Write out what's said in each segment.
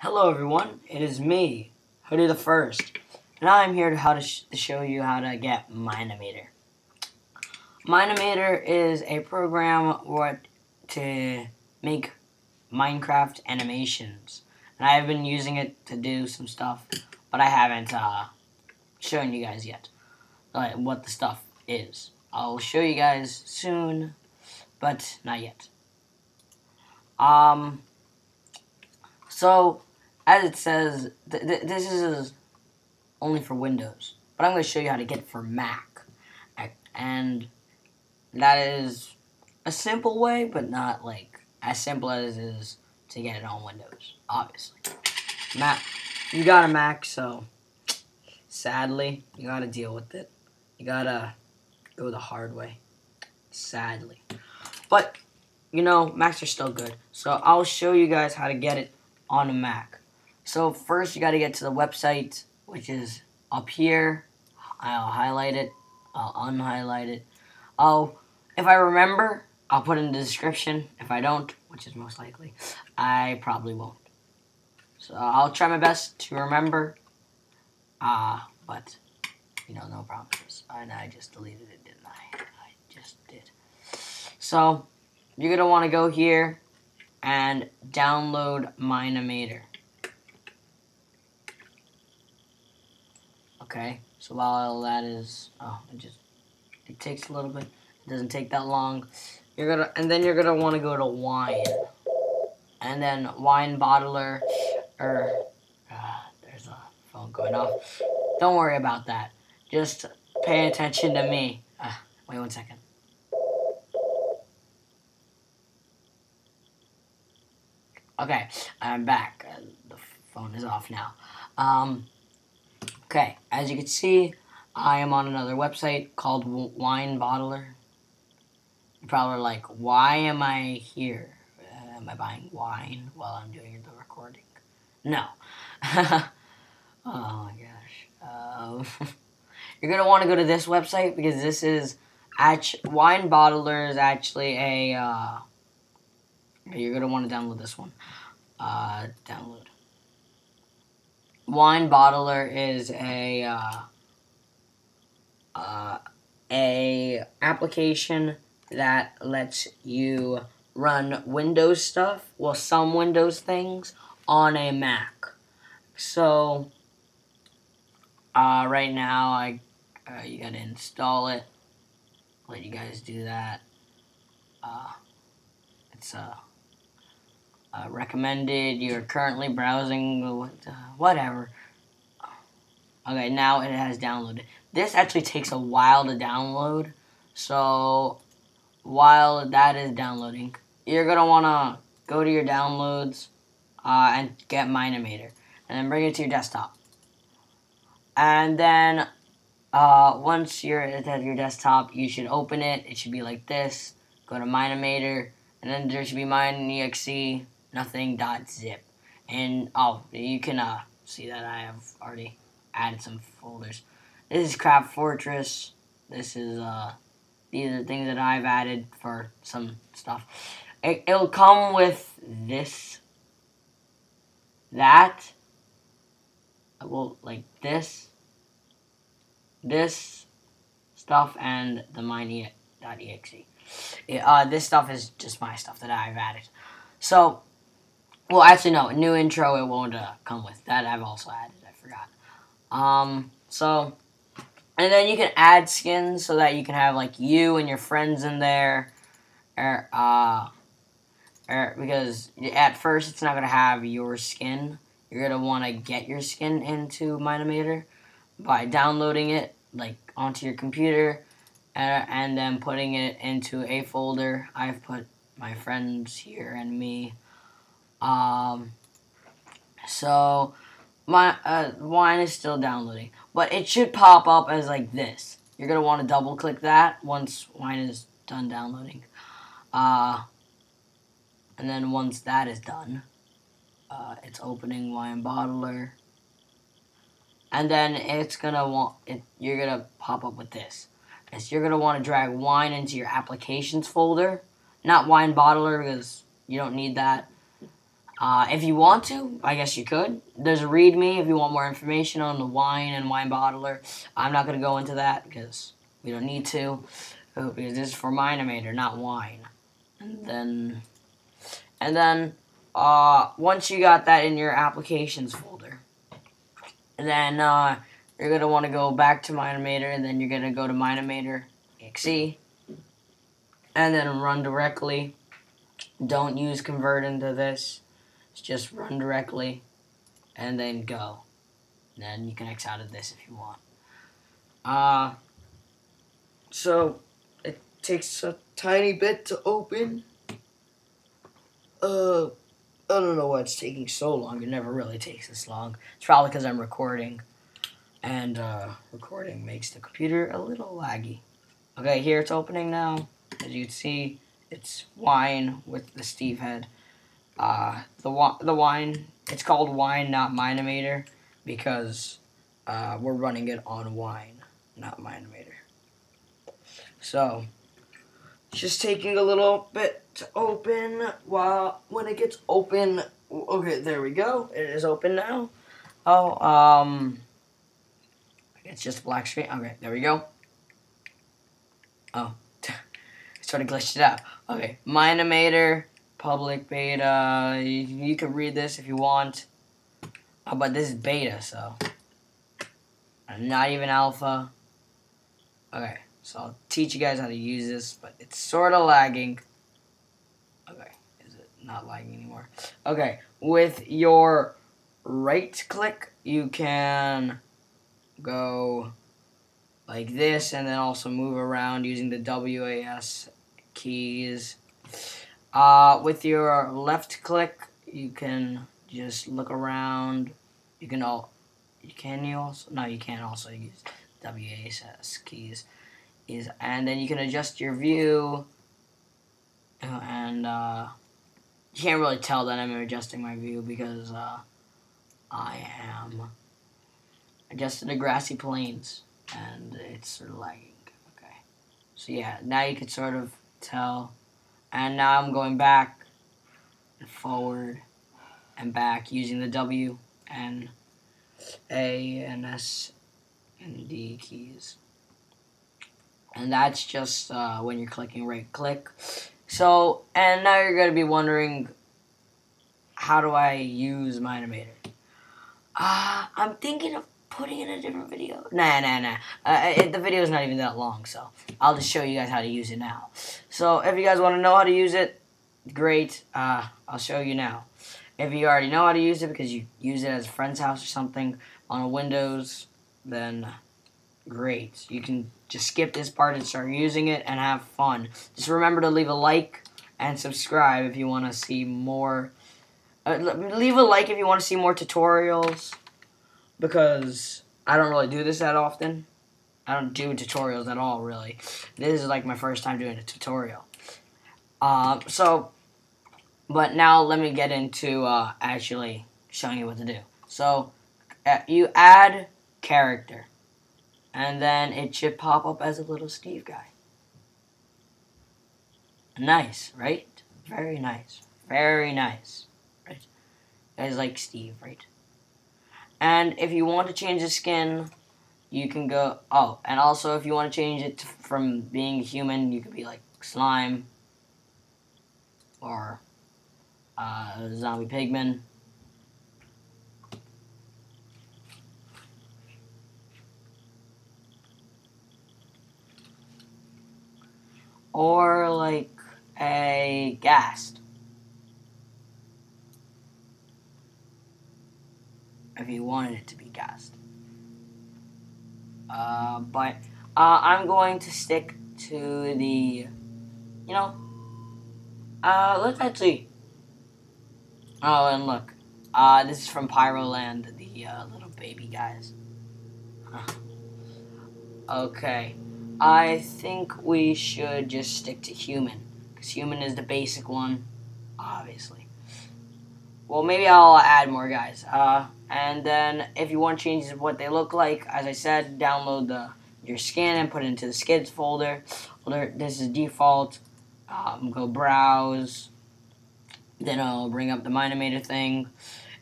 Hello everyone, it is me, Hoodie the First, and I'm here to how to, sh to show you how to get Mine-imator. Mine-imator is a program what to make Minecraft animations, and I've been using it to do some stuff, but I haven't uh, shown you guys yet uh, what the stuff is. I'll show you guys soon, but not yet. Um, so, as it says, th th this is only for Windows, but I'm going to show you how to get it for Mac. And that is a simple way, but not like as simple as it is to get it on Windows, obviously. Mac, you got a Mac, so sadly, you got to deal with it. You got to go the hard way, sadly. But, you know, Macs are still good. So I'll show you guys how to get it on a Mac. So first you got to get to the website, which is up here. I'll highlight it. I'll unhighlight it. I'll, if I remember, I'll put in the description. If I don't, which is most likely, I probably won't. So I'll try my best to remember. Uh, but, you know, no promises. And I just deleted it, didn't I? I just did. So, you're going to want to go here and download Mine-imator. Okay, so while that is, oh, it just, it takes a little bit. It doesn't take that long. You're gonna, and then you're gonna want to go to wine, and then wine bottler, or uh, there's a phone going off. Don't worry about that. Just pay attention to me. Uh, wait one second. Okay, I'm back. Uh, the phone is off now. Um, okay, as you can see, I am on another website called Wine Bottler. You're probably like, why am I here? Uh, am I buying wine while I'm doing the recording? No. oh my gosh. Um, you're going to want to go to this website because this is... Actually, Wine Bottler is actually a... Uh, you're going to want to download this one. Uh, download. Wine Bottler is a uh, uh, a application that lets you run Windows stuff, well, some Windows things on a Mac. So, uh, right now, I uh, you gotta install it. Let you guys do that. Uh, it's uh uh, recommended, you're currently browsing, uh, whatever. Okay, now it has downloaded. This actually takes a while to download, so while that is downloading, you're going to want to go to your downloads uh, and get Mine-imator, and then bring it to your desktop. And then uh, once you're at your desktop, you should open it. It should be like this. Go to Mine-imator, and then there should be mine.exe nothing.zip. And, oh, you can uh, see that I have already added some folders. This is Craft Fortress. This is, uh, these are the things that I've added for some stuff. It, it'll come with this, that, well, like this, this stuff, and the mine.exe. Uh, this stuff is just my stuff that I've added. So, well, actually, no. A new intro it won't uh, come with. That I've also added. I forgot. Um, so, and then you can add skins so that you can have, like, you and your friends in there. Or, uh, or, because at first it's not going to have your skin. You're going to want to get your skin into Mine-imator by downloading it, like, onto your computer. And then putting it into a folder. I've put my friends here and me um, so my uh, wine is still downloading, but it should pop up as like this. You're gonna want to double click that once wine is done downloading. Uh, and then once that is done, uh, it's opening wine bottler. And then it's gonna want it. You're gonna pop up with this. Is you're gonna want to drag wine into your applications folder, not wine bottler because you don't need that Uh, if you want to, I guess you could. There's a README if you want more information on the wine and wine bottler. I'm not going to go into that because we don't need to. Uh, because this is for Minomator, not wine. And then, and then, uh, once you got that in your applications folder, then uh, you're gonna want to go back to Minomator, and then you're gonna go to Minomator exe, and then run directly. Don't use convert into this. Just run directly, and then go. And then you can X out of this if you want. Uh, so it takes a tiny bit to open. Uh, I don't know why it's taking so long. It never really takes this long. It's probably because I'm recording. And uh, recording makes the computer a little laggy. Okay, here it's opening now. As you can see, it's wine with the Steve head. Uh, the, the wine, it's called wine, not Minomator, because uh, we're running it on wine, not Minomator. So, just taking a little bit to open while when it gets open okay there we go it is open now. Oh um it's just black screen okay there we go. Oh sort of glitched it out. Okay Minomator public beta you, you can read this if you want oh, but this is beta so not even alpha okay so I'll teach you guys how to use this, but it's sort of lagging. Okay, is it not lagging anymore? Okay, with your right click, you can go like this and then also move around using the WAS keys. Uh, with your left click, you can just look around. You can all, you can you also, no, you can also use WAS keys. Is and then you can adjust your view. And uh, you can't really tell that I'm adjusting my view because uh, I am adjusting the grassy plains and it's sort of lagging. Okay. So yeah now you can sort of tell and now I'm going back and forward and back using the W and A and S and D keys and that's just uh, when you're clicking right click. So, and now you're going to be wondering, how do I use Minomator? Uh, I'm thinking of putting in a different video. Nah, nah, nah. Uh, it, the video is not even that long, so I'll just show you guys how to use it now. So, if you guys want to know how to use it, great. Uh, I'll show you now. If you already know how to use it because you use it as a friend's house or something on a Windows, then great. You can just skip this part and start using it and have fun. Just remember to leave a like and subscribe if you want to see more. Uh, leave a like if you want to see more tutorials because I don't really do this that often. I don't do tutorials at all, really. This is like my first time doing a tutorial. Uh, so, but now let me get into uh, actually showing you what to do. So, uh, you add character and then it should pop up as a little Steve guy. Nice, right? Very nice. Very nice. Right? Guys like Steve, right? And if you want to change the skin, you can go... Oh, and also if you want to change it from being human, you could be like Slime. Or uh, Zombie Pigman. or like a ghast. If you wanted it to be ghast. Uh, but uh, I'm going to stick to the, you know, uh, let's actually, oh, and look, uh, this is from Pyroland, the uh, little baby guys. okay. I think we should just stick to human. Because human is the basic one, obviously. Well, maybe I'll add more guys. Uh, and then if you want to change what they look like, as I said, download the your skin and put it into the skids folder. This is default. Um, go browse. then I'll bring up the Mine-imator thing,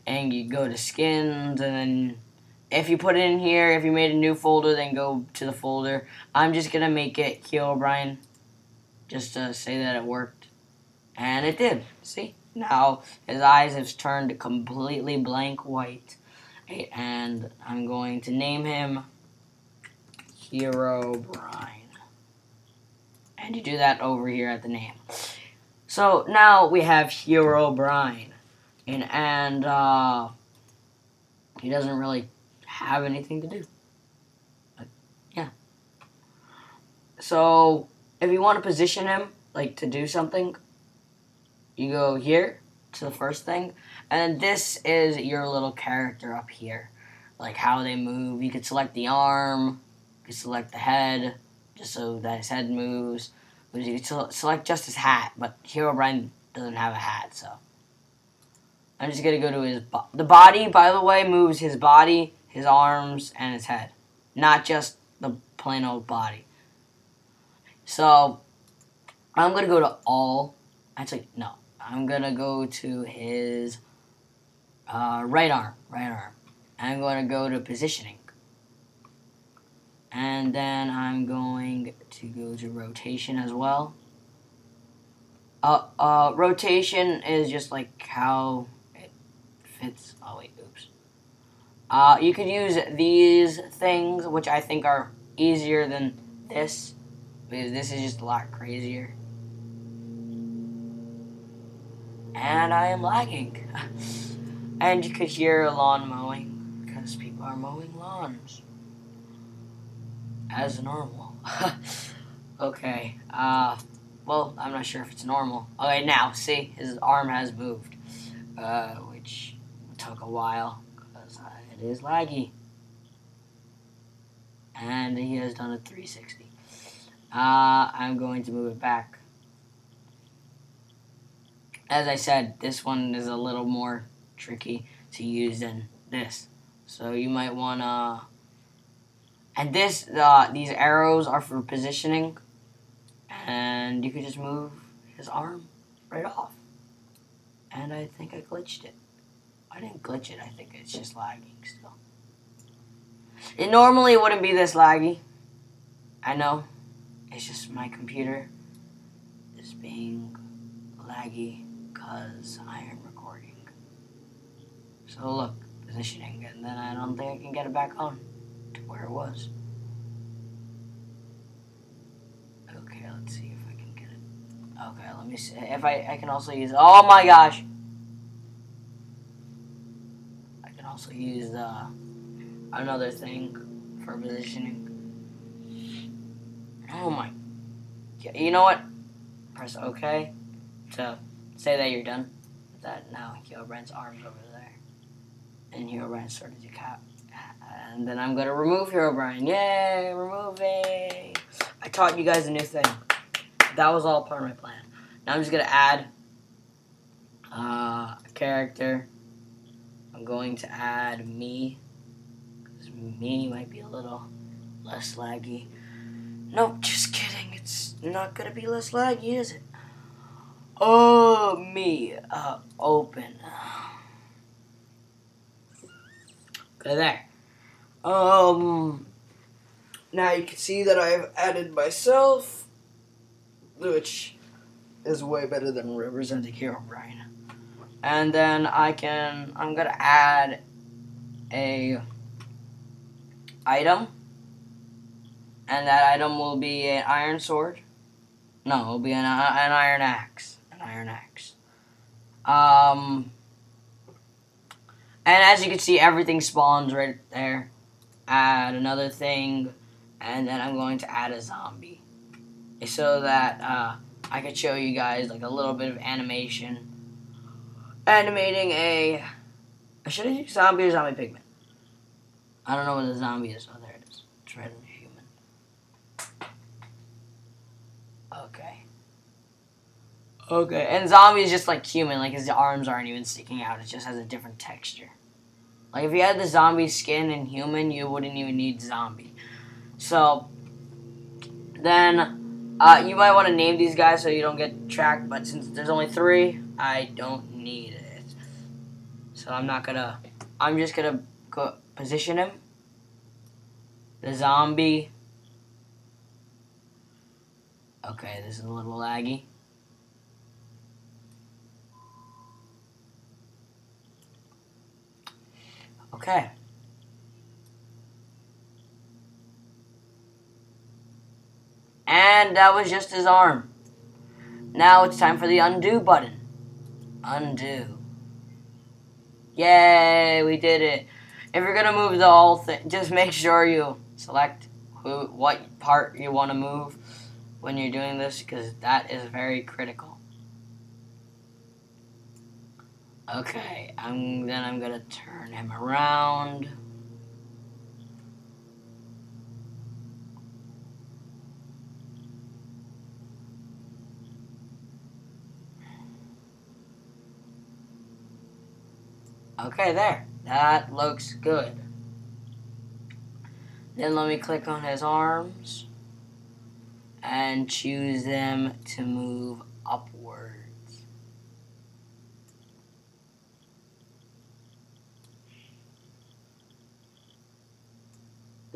and you go to skins, and then if you put it in here, if you made a new folder, then go to the folder. I'm just gonna make it Herobrine, just to say that it worked, and it did. See, now his eyes have turned completely blank white, and I'm going to name him Herobrine, and you do that over here at the name. So now we have Herobrine, and and uh, he doesn't really have anything to do. But, yeah. So if you want to position him, like to do something, you go here to the first thing, and this is your little character up here, like how they move. You could select the arm, you could select the head, just so that his head moves. But you could select just his hat, but Herobrine doesn't have a hat, so. I'm just gonna go to his bo the body. By the way, moves his body his arms, and his head. Not just the plain old body. So, I'm to go to all. Actually, no. I'm to go to his uh, right arm. Right arm. I'm to go to positioning. And then I'm going to go to rotation as well. Uh, uh, rotation is just like how it fits. Oh, wait. Oops. Uh, you could use these things, which I think are easier than this, because this is just a lot crazier. And I am lagging. and you could hear lawn mowing, because people are mowing lawns. As normal. okay, uh, well, I'm not sure if it's normal. Okay, now, see, his arm has moved, uh, which took a while. Because it is laggy. And he has done a 360. Uh, I'm going to move it back. As I said, this one is a little more tricky to use than this. So you might want to... And this, uh, these arrows are for positioning. And you could just move his arm right off. And I think I glitched it. I didn't glitch it. I think it's just lagging still. It normally wouldn't be this laggy. I know. It's just my computer is being laggy because I am recording. So look, positioning, and then I don't think I can get it back on to where it was. Okay, let's see if I can get it. Okay, let me see. If I, I can also use, oh my gosh. I can also use uh, another thing for positioning. Oh my. You know what? Press OK to say that you're done with that. Now Herobrine's arms over there. And Herobrine started to cap. And then I'm going to remove Herobrine. Yay! Removing! I taught you guys a new thing. That was all part of my plan. Now I'm just going to add uh, a character I'm going to add me, because me might be a little less laggy. Nope, just kidding. It's not going to be less laggy, is it? Oh, me. Uh, open. Okay, there. Um, now you can see that I've added myself, which is way better than representing Herobrine and then I can I'm gonna add a item and that item will be an iron sword no it'll be an, an iron axe iron axe um and as you can see everything spawns right there add another thing and then I'm going to add a zombie so that uh, I could show you guys like a little bit of animation animating a. Should I do zombie or zombie pigman? I don't know what the zombie is. Oh, there it is. It's red and human. Okay. Okay, and zombie is just like human, like his arms aren't even sticking out. It just has a different texture. Like if you had the zombie skin in human, you wouldn't even need zombie. So then Uh, you might want to name these guys so you don't get tracked, but since there's only three, I don't need it. So I'm not gonna, I'm just gonna go position him. The zombie. Okay, this is a little laggy. Okay. And that was just his arm. Now it's time for the undo button. Undo. Yay, we did it. If you're going to move the whole thing, just make sure you select who, what part you want to move when you're doing this because that is very critical. Okay, I'm, then I'm to turn him around. Okay, there. That looks good. Then let me click on his arms and choose them to move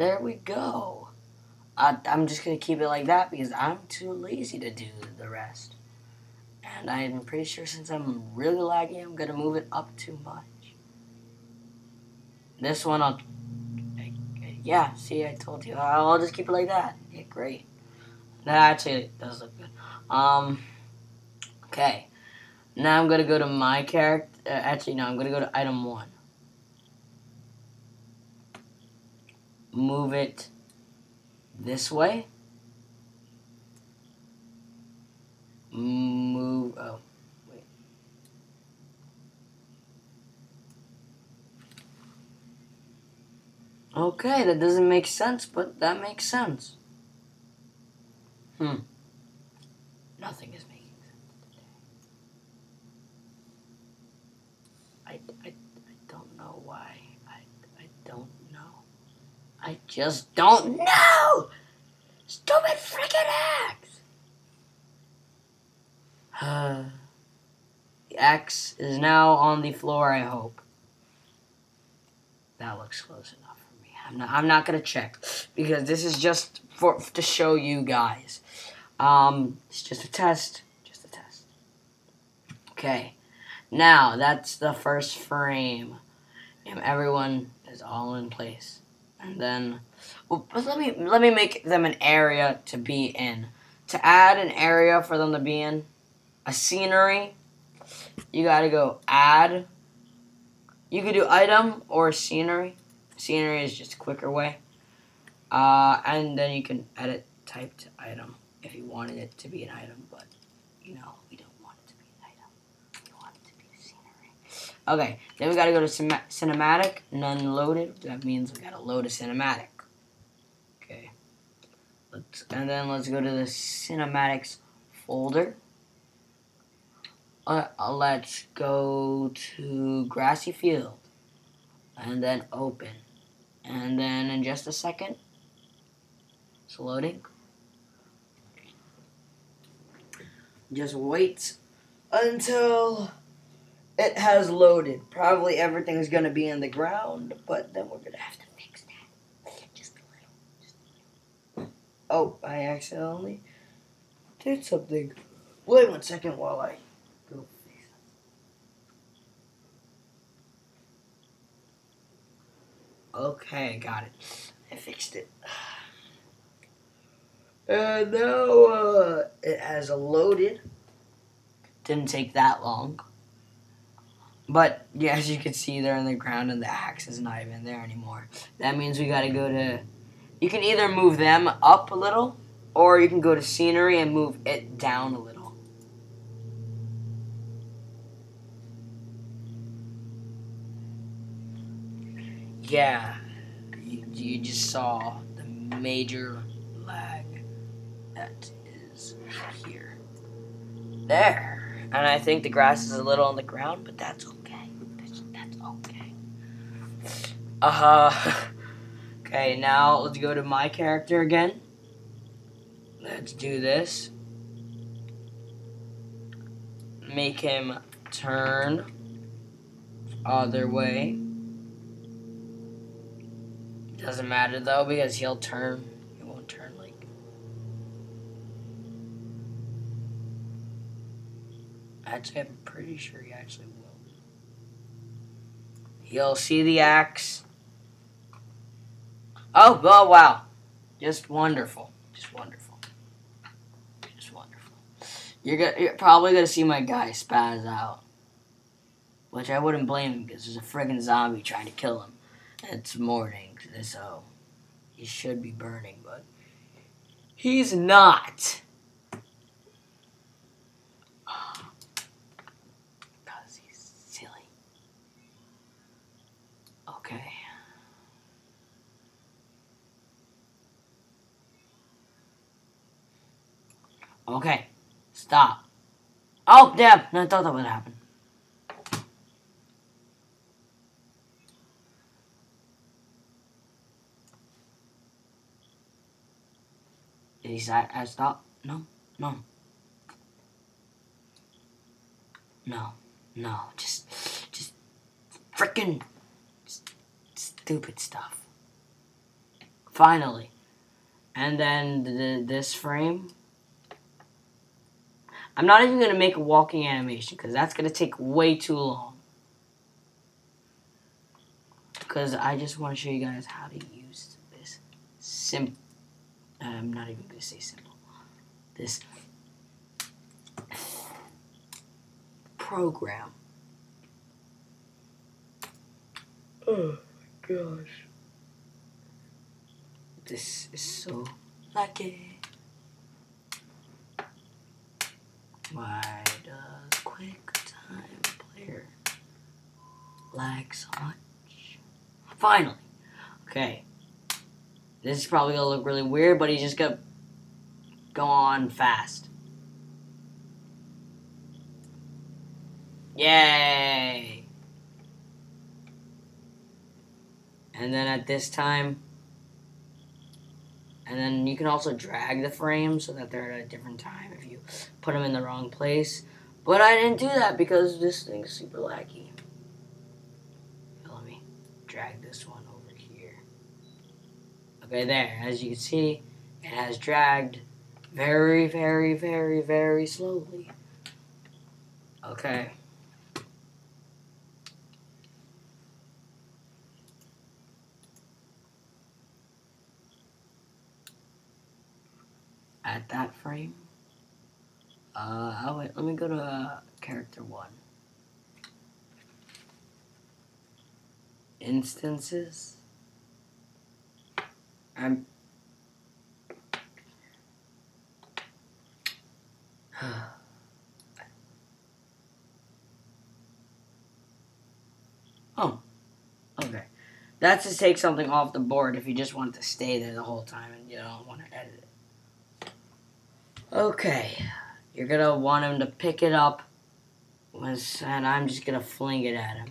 There we go. I, I'm just going to keep it like that because I'm too lazy to do the rest. And I'm pretty sure since I'm really laggy, I'm going to move it up too much. This one, I'll... Yeah, see, I told you. I'll just keep it like that. Yeah, great. That actually does look good. Um, okay. Now I'm going to go to my character. Uh, actually, no, I'm going to go to item 1. Move it this way. Move... Oh. Wait. Okay, that doesn't make sense, but that makes sense. Hmm. Nothing is making sense today. I, I, I don't know why. I, I don't know. I just don't know! Stupid freaking axe! Uh, the axe is now on the floor, I hope. That looks close enough. I'm not, I'm not gonna check because this is just for to show you guys. Um, it's just a test, just a test. Okay, now that's the first frame, and everyone is all in place. And then, well, let me let me make them an area to be in. To add an area for them to be in, a scenery. You gotta go add. You could do item or scenery Scenery is just a quicker way. Uh, and then you can edit type to item if you wanted it to be an item, but you know, we don't want it to be an item. We want it to be scenery. Okay, then we gotta go to cinematic, none loaded. That means we gotta load a cinematic. Okay. Let's, and then let's go to the cinematics folder. Uh, let's go to grassy field and then open. And then in just a second, it's loading. Just wait until it has loaded. Probably everything's going to be in the ground, but then we're going to have to fix that. Just a little. Just a little. Oh, I accidentally did something. Wait one second while I go fix it. Okay, got it. I fixed it. And now uh, it has loaded. Didn't take that long. But yeah, as you can see, they're in the ground and the axe is not even there anymore. That means we gotta go to. You can either move them up a little, or you can go to scenery and move it down a little. Yeah, you, you just saw the major lag that is here. There. And I think the grass is a little on the ground, but that's okay. That's, that's okay. Uh huh. okay, now let's go to my character again. let's do this. Make him turn other way. Doesn't matter though because he'll turn. He won't turn like. Actually, I'm pretty sure he actually will. He'll see the axe. Oh, oh wow. Just wonderful. Just wonderful. Just wonderful. You're, gonna, you're probably going to see my guy spaz out. Which I wouldn't blame him because there's a friggin' zombie trying to kill him. It's morning, so oh, he should be burning, but he's not. Because he's silly. Okay. Okay. Stop. Oh, damn. I thought that would happen. He say I stop? No, no. No, no, just, just freaking stupid stuff. Finally. And then the, this frame. I'm not even going to make a walking animation because that's going to take way too long. Because I just want to show you guys how to use this simple I'm not even going to say simple. This program. Oh my gosh. This is so lucky. Why does QuickTime Player lag so much? Finally. Okay. This is probably gonna look really weird, but he's just gonna go on fast. Yay! And then at this time, and then you can also drag the frames so that they're at a different time if you put them in the wrong place. But I didn't do that because this thing's super laggy. Let me drag this one over here. Okay, there. As you can see, it has dragged very, very, very, very slowly. Okay. At that frame, uh, oh wait, let me go to uh, character one. Instances. I'm. oh, okay. That's to take something off the board if you just want to stay there the whole time and you don't want to edit it. Okay, you're gonna want him to pick it up, and I'm just gonna fling it at him.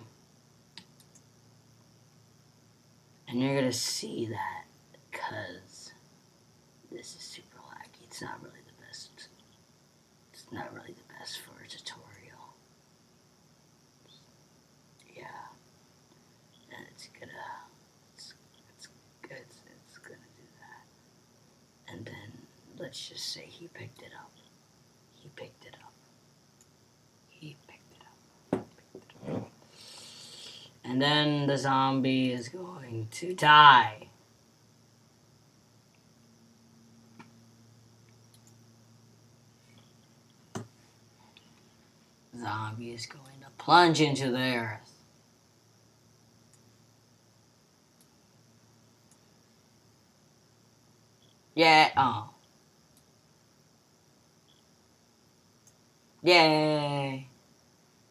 And you're gonna see that because this is super laggy. It's not really the best. It's not really the best for a tutorial. Yeah. And it's gonna, it's, it's, it's, it's gonna do that. And then, let's just say he picked it up. He picked it up. He picked it up. Picked it up. And then the zombie is going to die. zombie is going to plunge into the earth. Yeah, oh. Yay!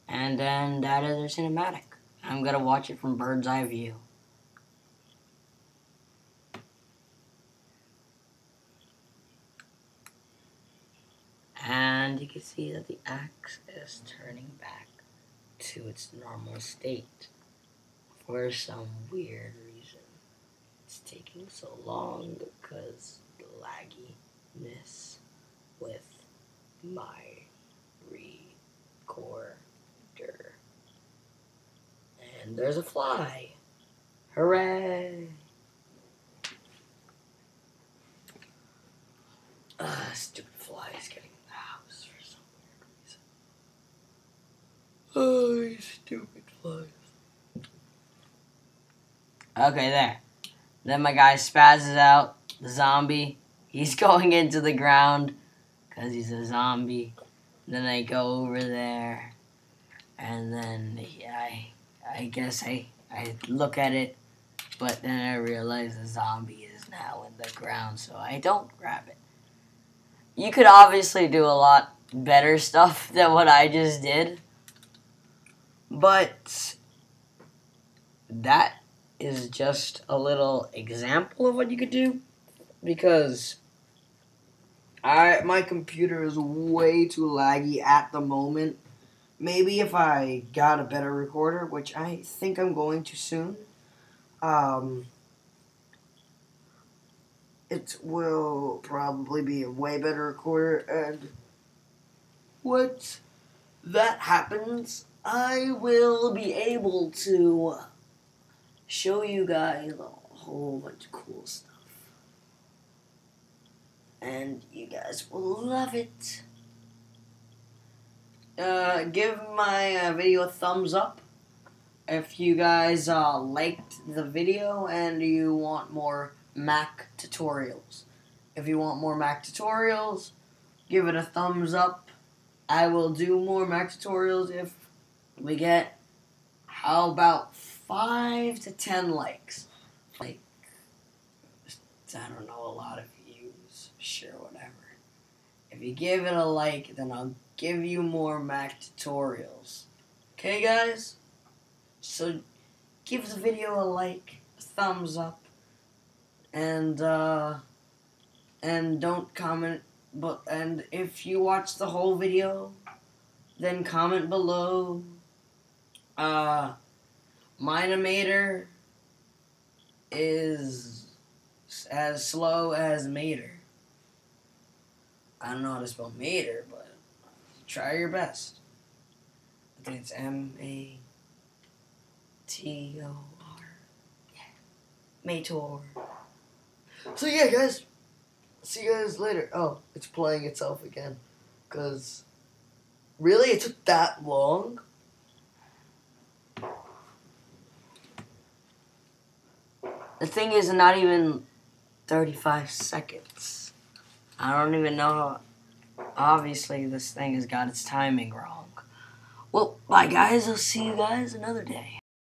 And then that is our cinematic. I'm gonna watch it from bird's eye view. and you can see that the axe is turning back to its normal state for some weird reason. It's taking so long because the laggy this with my recorder. And there's a fly. Hooray! Ah, stupid fly is getting in the house for some weird reason. Oh, you stupid flies. Okay, there. Then my guy spazzes out. The zombie. He's going into the ground because he's a zombie. Then I go over there, and then I, I guess I, I look at it, but then I realize the zombie is now in the ground, so I don't grab it. You could obviously do a lot better stuff than what I just did, but that is just a little example of what you could do because I my computer is way too laggy at the moment. Maybe if I got a better recorder, which I think I'm going to soon, um, it will probably be a way better recorder. And once that happens, I will be able to show you guys a whole bunch of cool stuff and you guys will love it. Uh, give my uh, video a thumbs up if you guys uh, liked the video and you want more Mac tutorials. If you want more Mac tutorials, give it a thumbs up. I will do more Mac tutorials if we get, how about 5 to 10 likes? Like, I don't know, a lot of views, sure, whatever. If you give it a like, then I'll give you more Mac tutorials. Okay, guys? So, give the video a like, a thumbs up, and, uh, and don't comment, but, and if you watch the whole video, then comment below, uh, Mine-imator is as slow as Mater. I don't know how to spell Mater, but try your best. I think it's M A T O R. Yeah. Mator. So yeah, guys. See you guys later. Oh, it's playing itself again. Cause really, it took that long. The thing is, not even 35 seconds. I don't even know. Obviously, this thing has got its timing wrong. Well, bye, guys. I'll see you guys another day.